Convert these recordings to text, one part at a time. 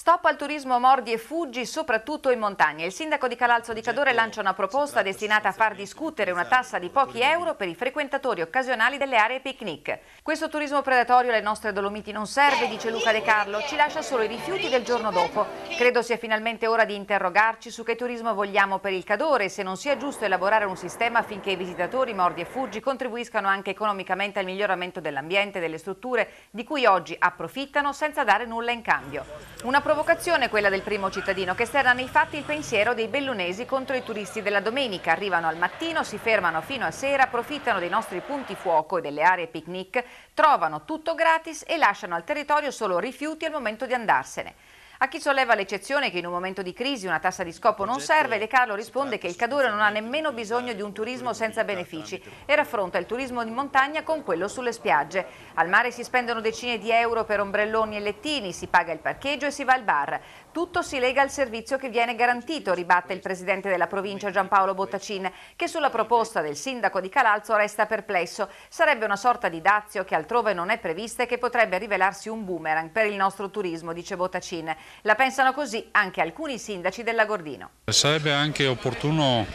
Stop al turismo mordi e fuggi, soprattutto in montagna. Il sindaco di Calalzo di Cadore lancia una proposta destinata a far discutere una tassa di pochi euro per i frequentatori occasionali delle aree picnic. Questo turismo predatorio alle nostre Dolomiti non serve, dice Luca De Carlo, ci lascia solo i rifiuti del giorno dopo. Credo sia finalmente ora di interrogarci su che turismo vogliamo per il Cadore e se non sia giusto elaborare un sistema affinché i visitatori mordi e fuggi contribuiscano anche economicamente al miglioramento dell'ambiente e delle strutture di cui oggi approfittano senza dare nulla in cambio. Una provocazione quella del primo cittadino che sterra nei fatti il pensiero dei bellunesi contro i turisti della domenica. Arrivano al mattino, si fermano fino a sera, approfittano dei nostri punti fuoco e delle aree picnic, trovano tutto gratis e lasciano al territorio solo rifiuti al momento di andarsene. A chi solleva l'eccezione che in un momento di crisi una tassa di scopo non serve, De Carlo risponde che il Cadore non ha nemmeno bisogno di un turismo senza benefici e raffronta il turismo di montagna con quello sulle spiagge. Al mare si spendono decine di euro per ombrelloni e lettini, si paga il parcheggio e si va al bar. Tutto si lega al servizio che viene garantito, ribatte il presidente della provincia Giampaolo Bottacin, che sulla proposta del sindaco di Calalzo resta perplesso. Sarebbe una sorta di dazio che altrove non è prevista e che potrebbe rivelarsi un boomerang per il nostro turismo, dice Bottacin. La pensano così anche alcuni sindaci dell'Agordino. Sarebbe anche opportuno,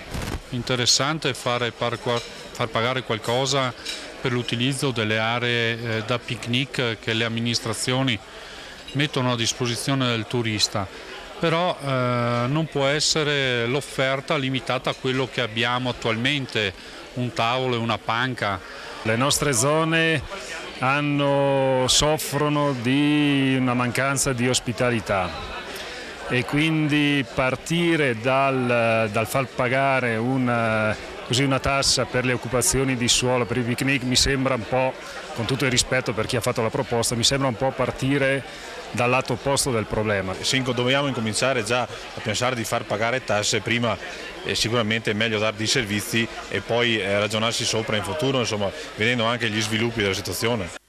interessante fare, far, far pagare qualcosa per l'utilizzo delle aree eh, da picnic che le amministrazioni mettono a disposizione del turista però eh, non può essere l'offerta limitata a quello che abbiamo attualmente, un tavolo e una panca. Le nostre zone hanno, soffrono di una mancanza di ospitalità e quindi partire dal, dal far pagare una, così una tassa per le occupazioni di suolo, per i picnic mi sembra un po', con tutto il rispetto per chi ha fatto la proposta, mi sembra un po' partire dal lato opposto del problema. Se dobbiamo incominciare già a pensare di far pagare tasse prima è sicuramente meglio dare dei servizi e poi eh, ragionarsi sopra in futuro, insomma, vedendo anche gli sviluppi della situazione.